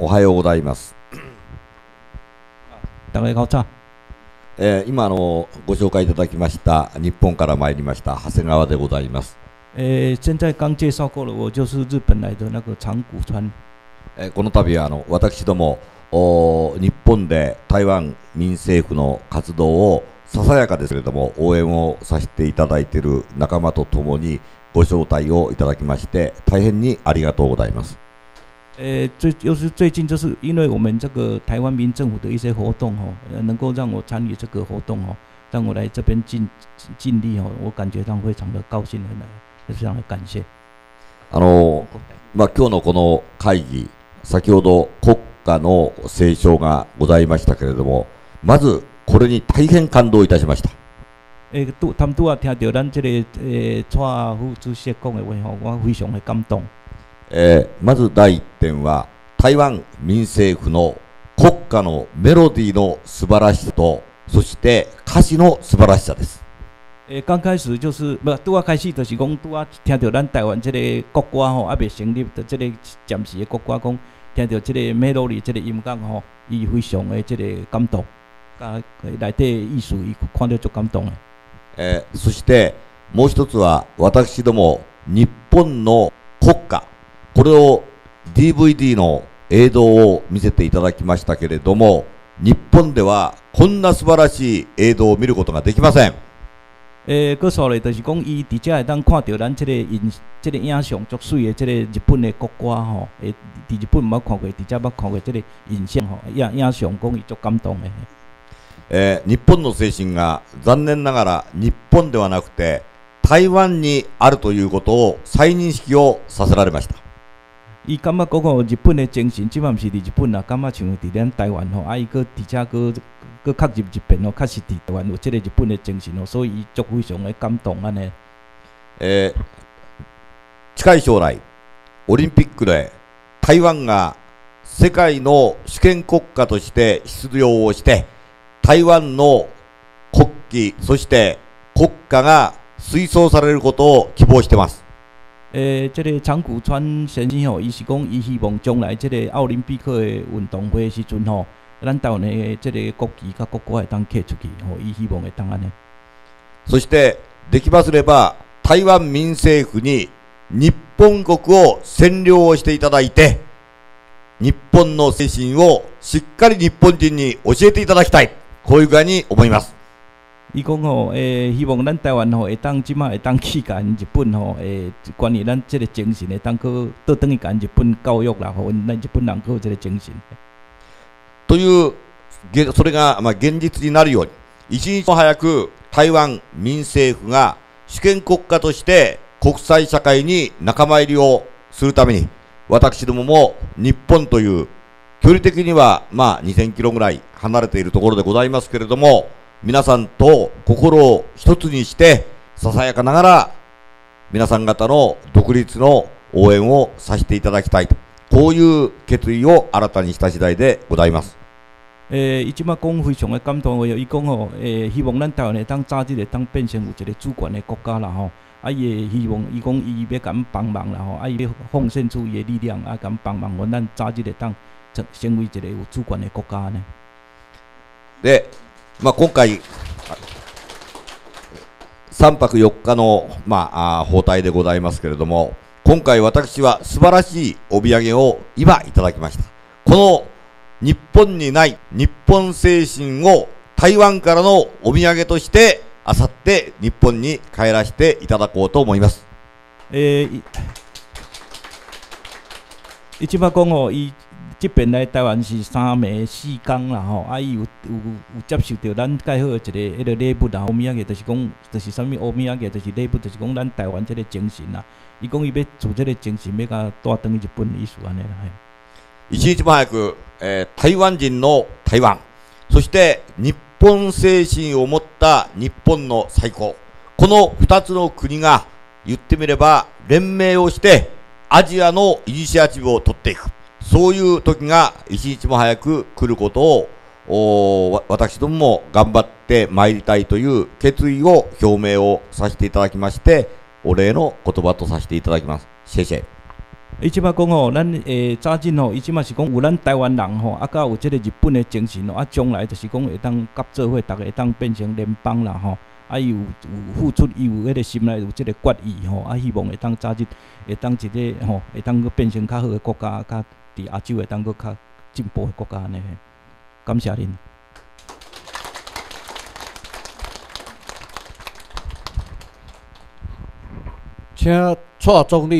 おはようございます。えー今あのご紹介いただきました日本から参りました長谷川でございます。呃，现在刚介绍过了，我就是日本来的那个长谷川。えーこの度はあの私どもお日本で台湾民政府の活動をささやかですけれども応援をさせていただいている仲間とともにご招待をいただきまして大変にありがとうございます。呃，最就是最近就是因为我们这个台湾民政府的一些活动哦，呃能够让我参与这个活动哦，让我来这边尽尽力哦，我感觉到非常的高兴和非常的感谢。あのまあ、今日のこの会議、先ほど国家の斉唱がございましたけれども、まずこれに大変感動いたしました。诶，拄他们拄啊听到咱这个诶蔡副主席讲的话吼，我非常的感动。 えーまず第一点は、台湾民政府の国歌のメロディーの素晴らしさと、そして歌詞の素晴らしさです。诶，刚开始就是不拄啊开始就是讲拄啊听到咱台湾这个国歌吼，还未成立的这个暂时的国歌讲，听到这个 melody 这个音乐吼，伊非常的这个感动，甲内底的意思伊看到足感动的。えーそしてもう一つは、私ども日本の国歌、これを DVD の映像を見せていただきましたけれども、日本ではこんな素晴らしい映像を見ることができません。诶，搁说咧，就是讲伊伫遮会当看到咱这个影，这个影像足水的这个日本的国歌吼，诶，伫日本毋捌看过，伫遮捌看过这个影像吼，影影像讲伊足感動的。えー日本の精神が残念ながら日本ではなくて台湾にあるということを再認識をさせられました。伊感觉讲吼，日本的精神即摆毋是伫日本啦，感觉像伫咱台湾吼，啊伊搁伫遮搁搁较入一遍吼，确实伫台湾有即个日本的精神吼，所以伊足非常的感動安尼。えー近い将来、オリンピックで台湾が世界の主権国家として出場をして、台湾の国旗、そして国歌が推奨される。ことを希望しています。诶，即、个长谷川先生吼，伊是讲伊希望将来即个奥林匹克的运動會的時陣吼，咱台灣的即個國旗甲國歌會當摕出去吼，伊希望會當安尼。そして、できますれば、台湾民政府に日本国を占領をしていただいて、日本の精神をしっかり日本人に教えていただきたい。こういう具合に思います。伊講吼，诶、希望咱台灣吼會當即馬會當去甲因日本吼，诶、關於咱即個精神會當去倒轉去甲因日本教育啦，吼，咱日本人有即個精神。という、げそれが、まあ、現実になるように、一日も早く台湾民政府が主権国家として国際社会に仲間入りをするために、私どもも日本という距離的にはまあ2000キロぐらい離れているところでございますけれども、皆さんと心を一つにして、ささやかながら皆さん方の独立の応援をさせていただきたいと。こういう決意を新たにした次第でございます。诶、伊即马讲非常的感動的，伊講吼，诶、希望咱台灣會當早日會當變成有一個主權的國家啦吼，啊伊會希望伊講伊要甲咱幫忙啦吼，啊伊要奉獻出伊的力量，啊甲咱幫忙，阮咱早日會當成成為一個有主權的國家呢。で、まあ、今回、3泊4日の、まあ、包帯でございますけれども、今回私は素晴らしいお土産を今いただきました。この日本にない日本精神を台湾からのお土産として、あさって日本に帰らせていただこうと思います。诶、伊伊即摆讲吼，伊即边来台灣是三暝四工啦吼，啊伊有有有接受到咱介好一個迄個禮物啦，歐米亞嘅就是講，就是啥物歐米亞嘅就是禮物，就是講咱台灣即個精神啦。伊講伊要做即個精神，要甲帶轉去日本的意思安尼啦。嘿一日も早く、えー台湾人の台湾、そして日本精神を持った日本の最高。この二つの国が言ってみれば連名をしてアジアのイニシアチブを取っていく。そういう時が一日も早く来ることをお私どもも頑張って参りたいという決意を表明をさせていただきまして、お礼の言葉とさせていただきます。シェイシェイ。伊即摆讲吼，咱诶早进吼，伊即摆是讲有咱台湾人吼，啊，甲有即个日本诶精神吼，啊，将来就是讲会当合作伙，逐个会当变成联邦啦吼，啊，伊有有付出，伊有迄个心内有即个决意吼，啊，希望会当早日会当一个吼，会当去变成较好诶国家，甲伫亚洲会当去较进步诶国家呢。感谢恁。请蔡总理。